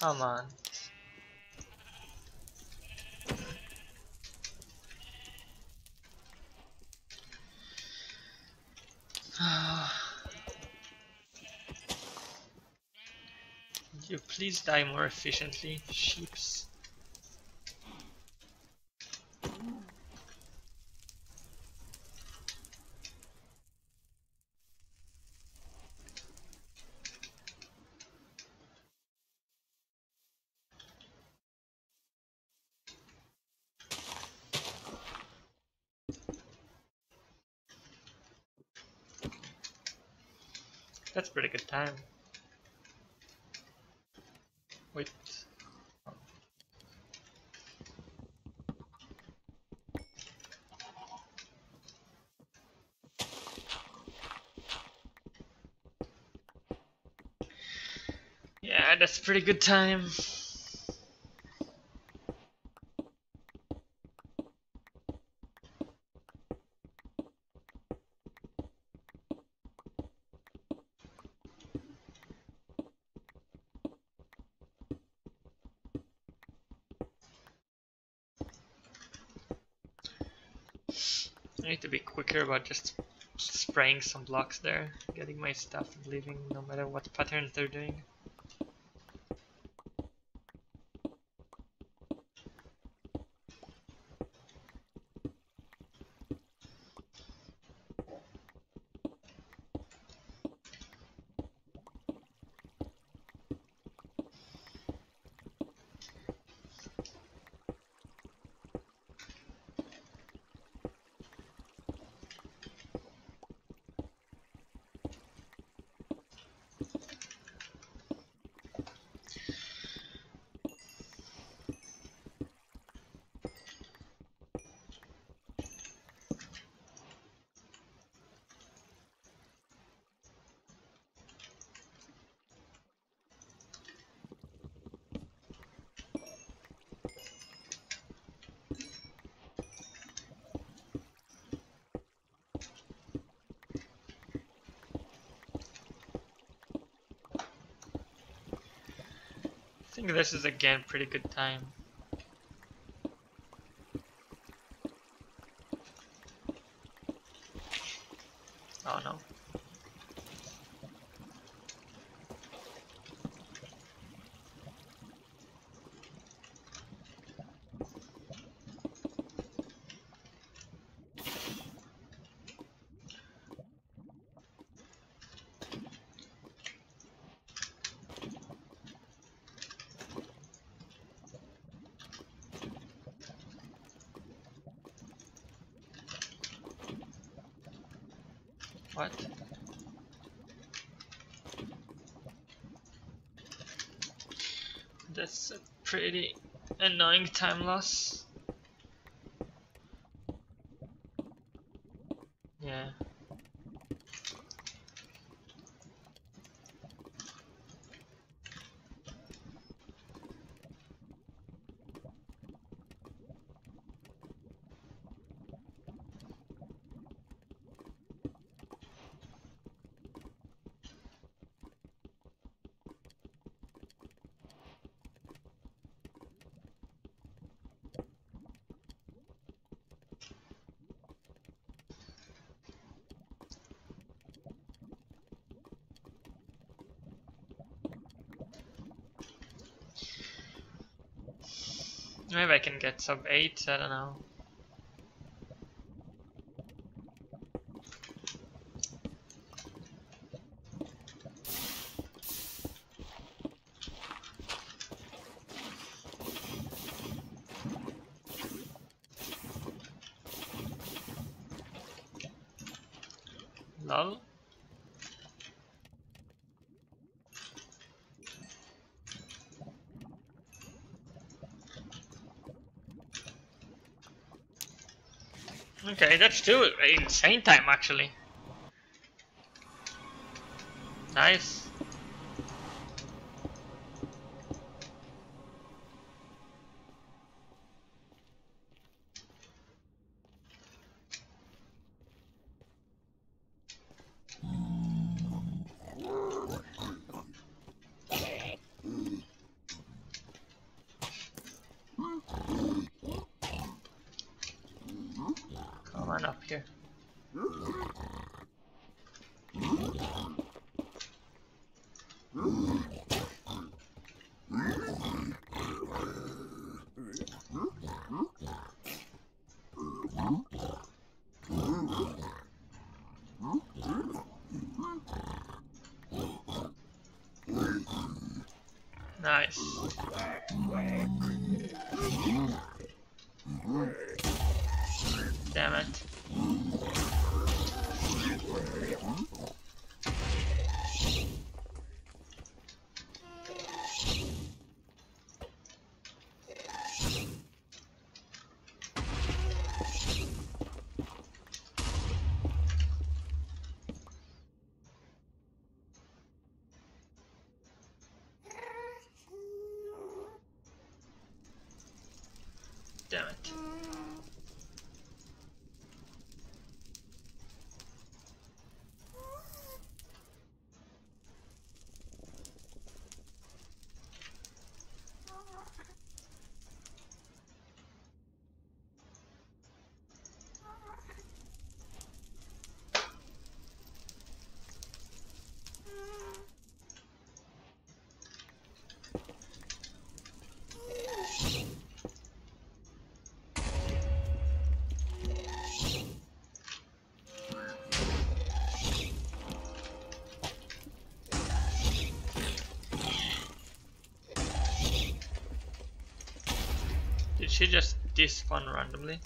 Come on. you please die more efficiently, sheeps? That's pretty good time. Wait. Yeah, that's pretty good time. Need to be quicker about just spraying some blocks there, getting my stuff and leaving no matter what patterns they're doing. Think this is again pretty good time. Oh no. What? That's a pretty annoying time loss. Yeah. Maybe I can get sub 8, I don't know. Lol. Okay, that's still insane time actually. Nice. Here. Nice. Damn it. Damn it. Did she just despawn randomly?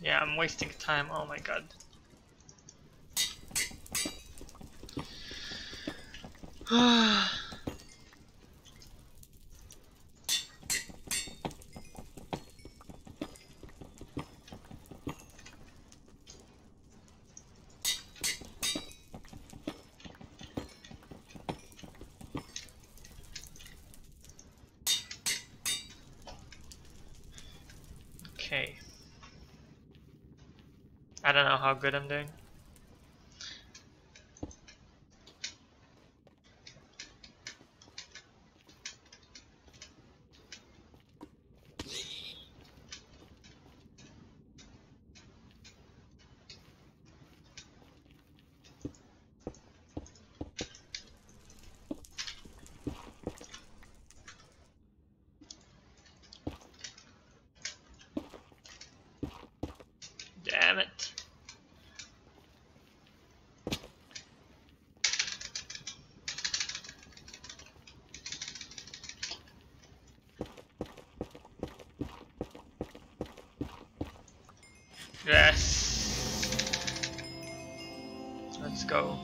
Yeah, I'm wasting time. Oh my god. okay. I don't know how good I'm doing. Damn it. Yes. Let's go.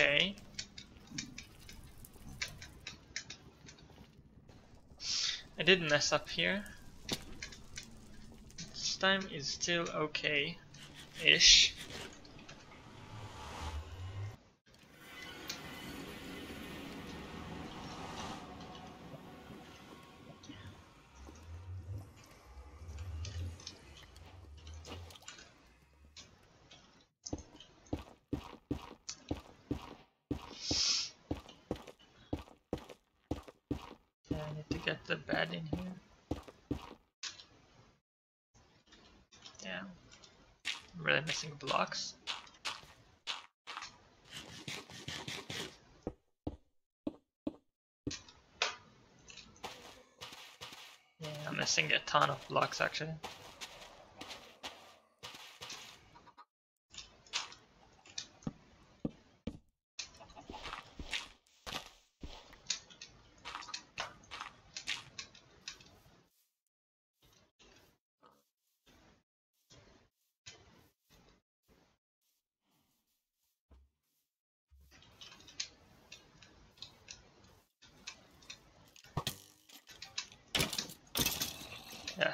Okay. I did mess up here. This time is still okay-ish. Yeah, I need to get the bed in here. Yeah. I'm really missing blocks. Yeah, I'm missing a ton of blocks actually.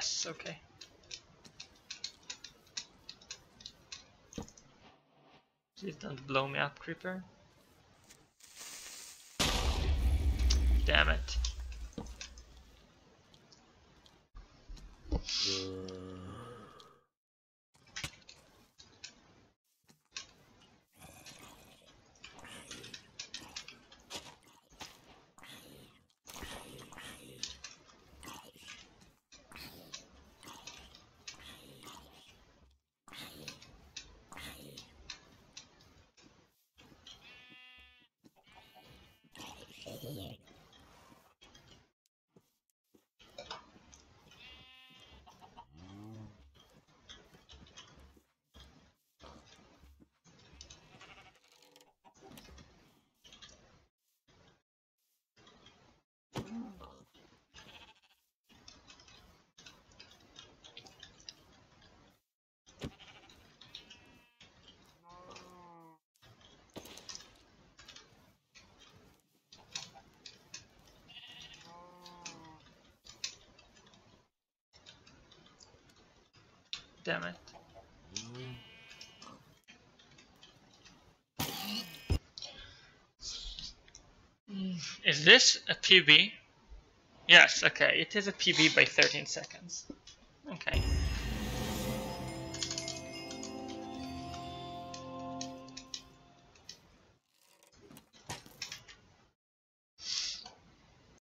It's okay. Please don't blow me up, creeper. Damn it. Uh, Damn it. Is this a PB? Yes, okay, it is a PB by 13 seconds. Okay.